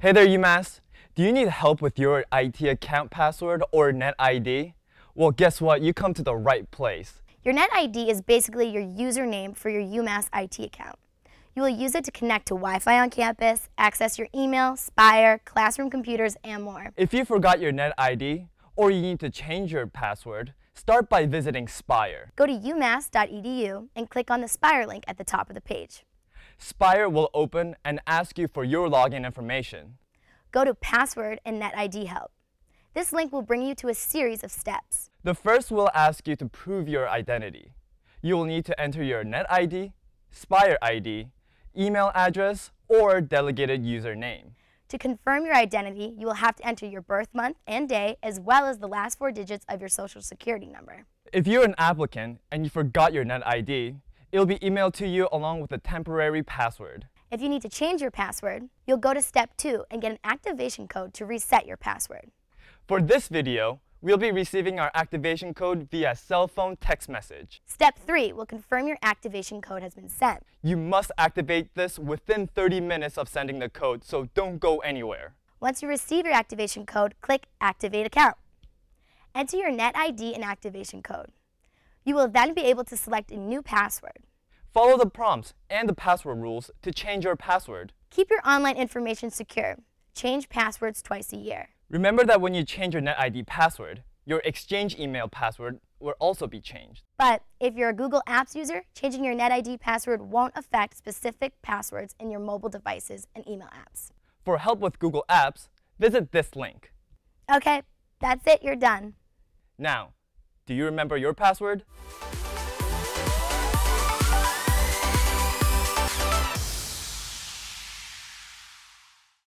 Hey there, UMass. Do you need help with your IT account password or NetID? Well, guess what? You come to the right place. Your NetID is basically your username for your UMass IT account. You will use it to connect to Wi-Fi on campus, access your email, Spire, classroom computers, and more. If you forgot your NetID or you need to change your password, start by visiting Spire. Go to umass.edu and click on the Spire link at the top of the page. Spire will open and ask you for your login information. Go to Password and NetID Help. This link will bring you to a series of steps. The first will ask you to prove your identity. You will need to enter your NetID, Spire ID, email address, or delegated username. To confirm your identity, you will have to enter your birth month and day, as well as the last four digits of your social security number. If you're an applicant and you forgot your NetID, it'll be emailed to you along with a temporary password. If you need to change your password, you'll go to step two and get an activation code to reset your password. For this video, we'll be receiving our activation code via cell phone text message. Step 3 will confirm your activation code has been sent. You must activate this within 30 minutes of sending the code, so don't go anywhere. Once you receive your activation code, click Activate Account. Enter your NetID and activation code. You will then be able to select a new password. Follow the prompts and the password rules to change your password. Keep your online information secure. Change passwords twice a year. Remember that when you change your NetID password, your Exchange email password will also be changed. But if you're a Google Apps user, changing your NetID password won't affect specific passwords in your mobile devices and email apps. For help with Google Apps, visit this link. Okay, that's it, you're done. Now, do you remember your password?